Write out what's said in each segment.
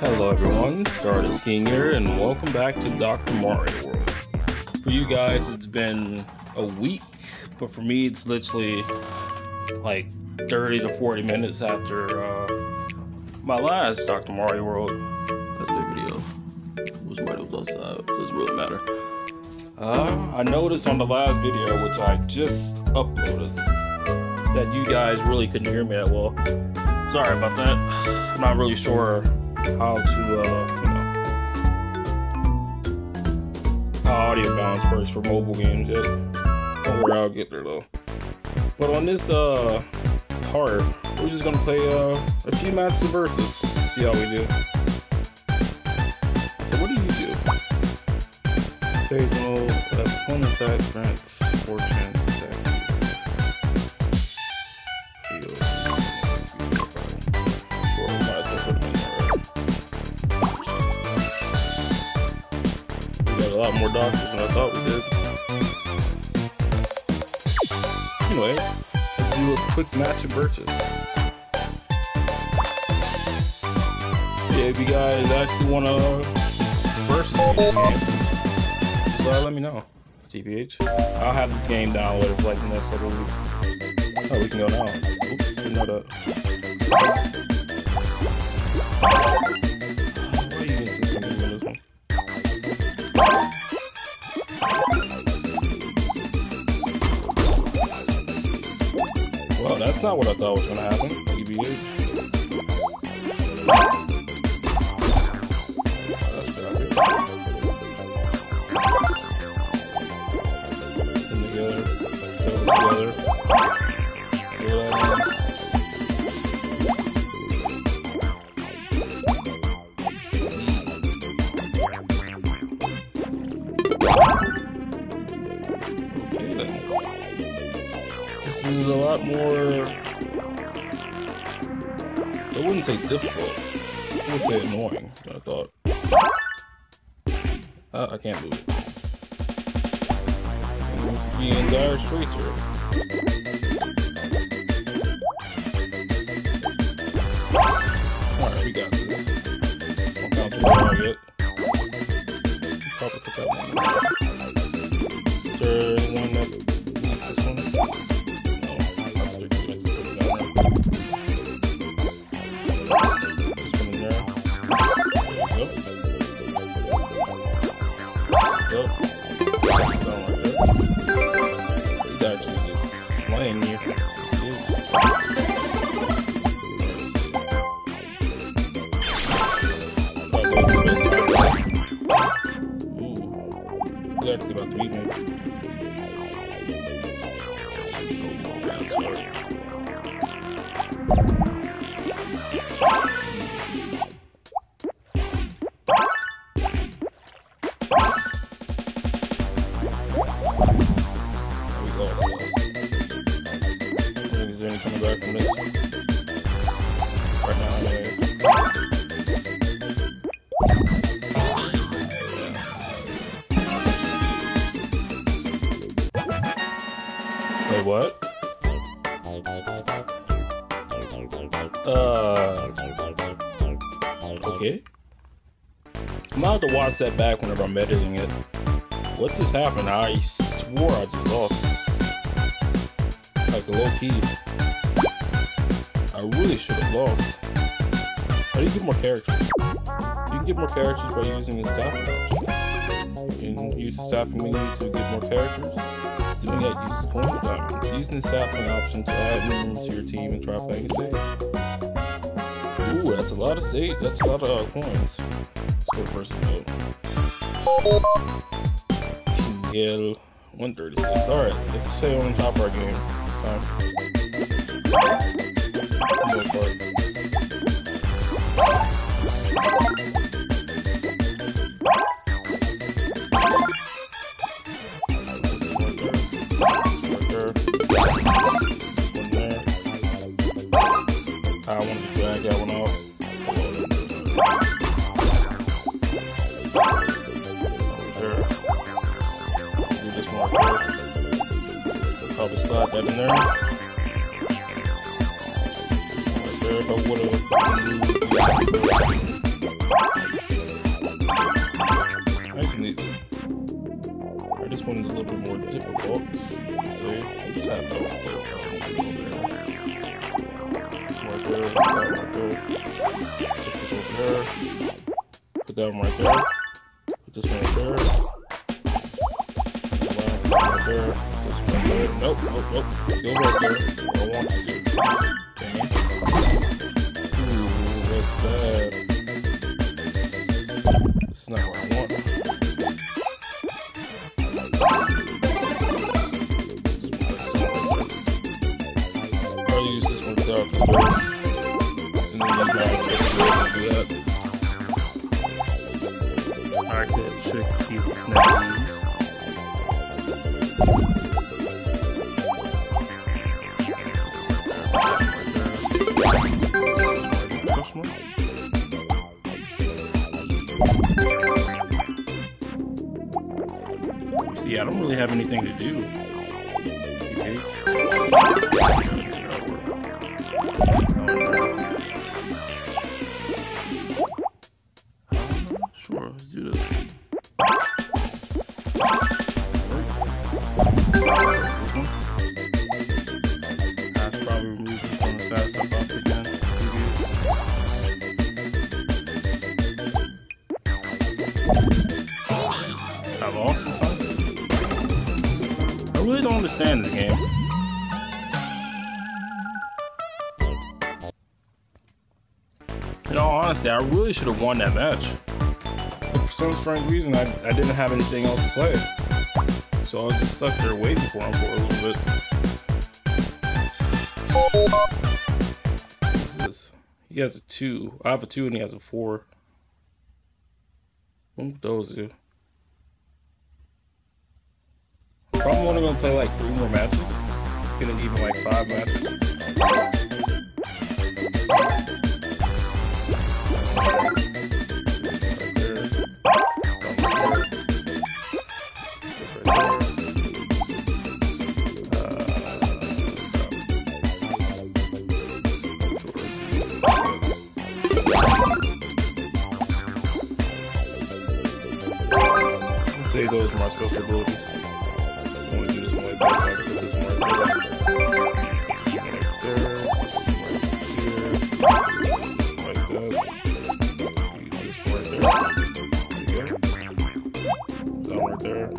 Hello everyone, Stardust King here, and welcome back to Dr. Mario World. For you guys, it's been a week, but for me, it's literally like 30 to 40 minutes after uh, my last Dr. Mario World. That's the video. It was outside. Doesn't really matter. Uh, I noticed on the last video, which I just uploaded, that you guys really couldn't hear me that well. Sorry about that. I'm not really sure how to, uh, you know, how audio balance works for mobile games yet. Don't worry, I'll get there though. But on this uh part, we're just gonna play uh, a few matches of versus. See how we do. So what do you do? Says no opponent attack grants four chance attack. Lot more doctors than I thought we did. Anyways, let's do a quick match of versus. Yeah, if you guys actually want to versus this game, just uh, let me know. TBH. I'll have this game downloaded for like the next couple weeks. Oh, we can go now. Oops, didn't know that. That's not what I thought was gonna happen. TBH. Lot more. I wouldn't say difficult. I would say annoying. I thought. Uh, I can't move it. Seems to be in dire straits here. Coming back from this. Right now, anyways. Wait, what? Uh. Okay. I'm gonna have to watch that back whenever I'm editing it. What just happened? I swore I just lost. Like low key. I really should have lost. How do you get more characters? You can get more characters by using the staffing option. You can use the staffing menu to get more characters. Doing that uses coin diamonds. Using the staffing option to add new to your team and try playing a save. Ooh, that's a lot of save. That's a lot of uh, coins. Let's go first mode. Miguel, 136. Alright, let's stay on top of our game this time. Probably slide that in there. Nice and easy. Alright, this one is a little bit more difficult. So I just have no third This right there, that right there. Take this over there. Put that one right there. Put this one right there. Right there. This one right there. Nope, nope, nope. Go right there. I want you to. That's bad. Not what I want. I'll use this one without and do that. I trick you with See, I don't really have anything to do. Understand this game. In all honesty, I really should have won that match. But for some strange reason, I, I didn't have anything else to play. So I was just stuck there waiting for him for a little bit. He has a 2. I have a 2 and he has a 4. What those do? Probably only gonna play like three more matches. Gonna even like five matches. Say those are abilities. There.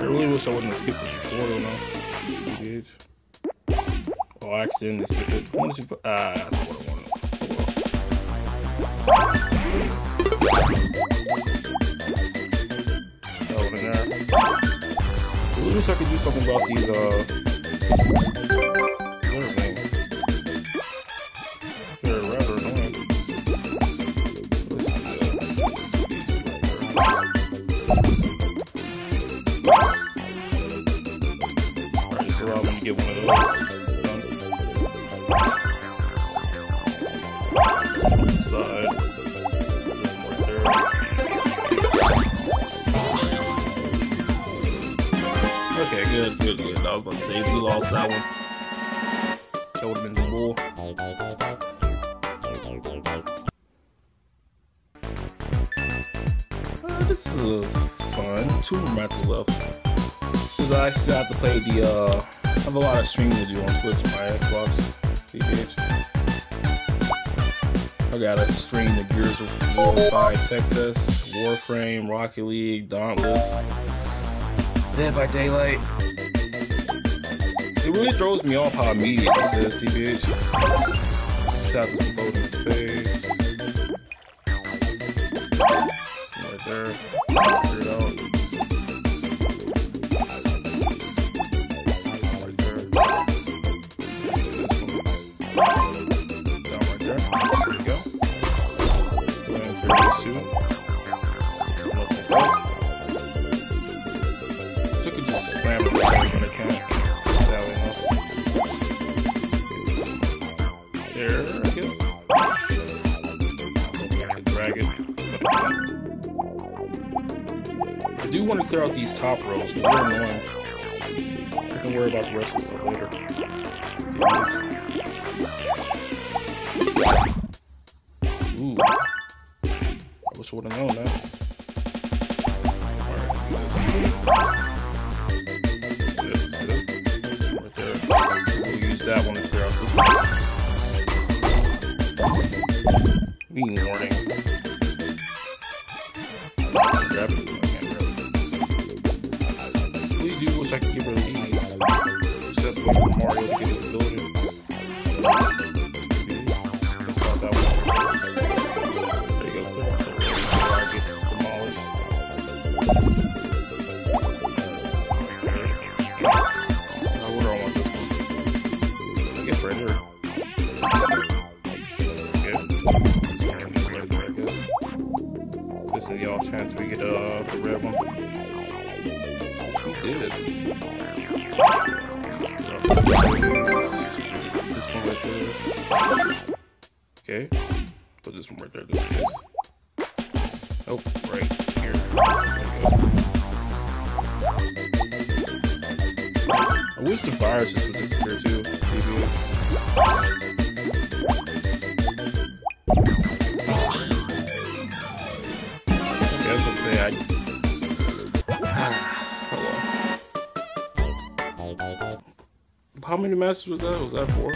I really wish I wouldn't have skipped the tutorial now. PDH. Oh, I accidentally skipped it. How much Ah, that's what I wanted. That there. I really wish I could do something about these, uh... Uh, this is fun. Two matches left. Because I still have to play the, uh, I have a lot of streaming to do on Twitch my Xbox. I gotta stream the Gears of War 5 Tech Test, Warframe, Rocket League, Dauntless, Dead by Daylight. It really throws me off how immediate this is, TBH. In space. Right there. There, I guess. Drag it, I do want to clear out these top rows because they're annoying. I can worry about the rest of the stuff later. Ooh. I wish I would have known that warning. Grab it. I it. Do wish I could get rid these. Wait for Mario to get ability. Let's start that one. There you go. The I get demolished. Where do I want this one? I guess right here. Chance we get uh, the red one. We did. This one right there. Okay. Put this one right there, in case. Oh, right here. There we go. I wish the viruses would disappear too. Maybe. How many matches was that? Was that four?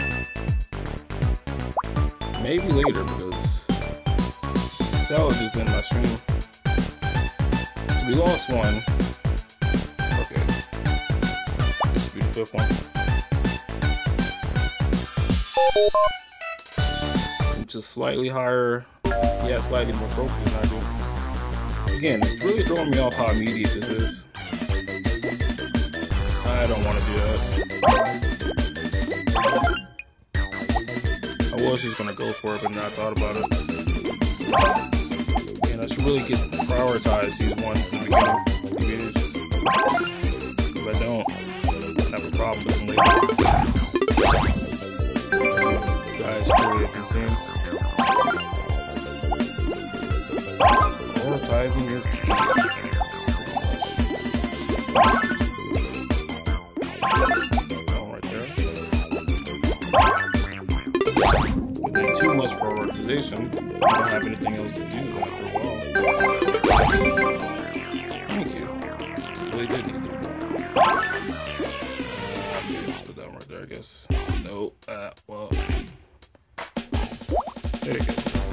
Maybe later because that was just in my stream. So we lost one. Okay. This should be the fifth one. Is slightly higher. Yeah, slightly more trophies than I do. Again, it's really throwing me off how immediate this is. I don't want to do that. I was just gonna go for it, but then I thought about it. And I should really get prioritize these ones from the beginning. If I don't, I have a problem with them later. Guys clearly can Prioritizing is right too much prioritization, you don't have anything else to do after a while. Thank you. Really did need to. Just put that right there, I guess. No, uh, well. There you go.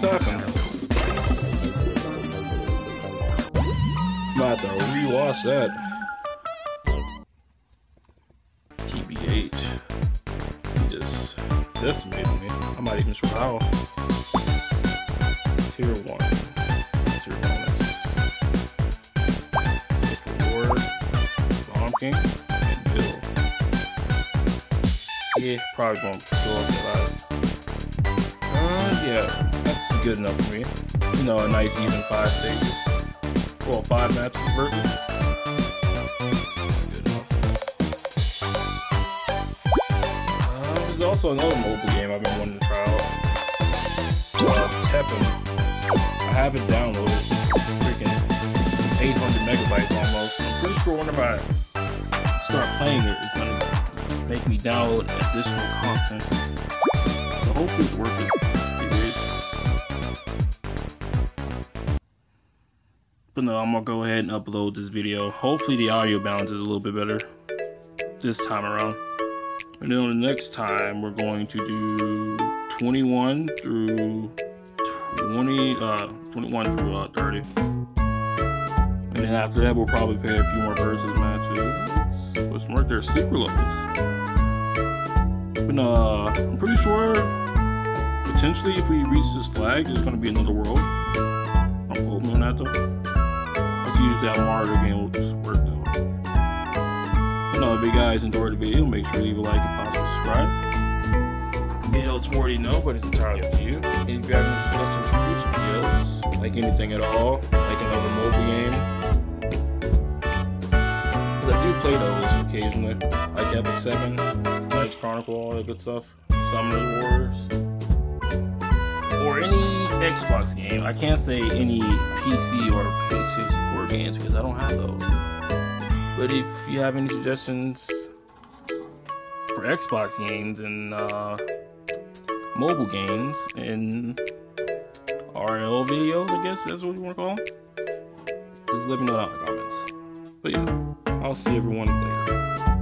Just happened? I'm about to rewatch that. TBH. Just decimated me. I'm not even sure how. Tier 1. Tier bonus. Reward. Bomb King. And Bill. Yeah, probably won't go up that that's good enough for me. You know, a nice even five stages. Well, five matches versus. Uh, there's also another mobile game I've been wanting to try out. Uh, Tekken. I have it downloaded. Freaking 800 megabytes almost. I'm pretty sure whenever I start playing it, it's gonna make me download additional content. So hopefully it's worth it. But no, I'm gonna go ahead and upload this video. Hopefully the audio balance is a little bit better this time around. And then the next time we're going to do 21 through 20, uh, 21 through uh, 30. And then after that, we'll probably play a few more versus matches with some right there secret levels. But uh, I'm pretty sure potentially if we reach this flag, there's gonna be another world. I'm hoping on that though. Use that Mario game will just work though. If you guys enjoyed the video, make sure to leave a like and possibly subscribe. Know, it's more you know, but it's entirely up to you. And if you have any suggestions for future videos, like anything at all, like another mobile game, I do play those occasionally, like Epic 7, Knights Chronicle, all that good stuff, Summoners War, or any Xbox game. I can't say any PC or PS4 games because I don't have those. But if you have any suggestions for Xbox games and uh, mobile games and RL videos, I guess that's what you want to call them, just let me know down in the comments. But yeah, I'll see everyone later.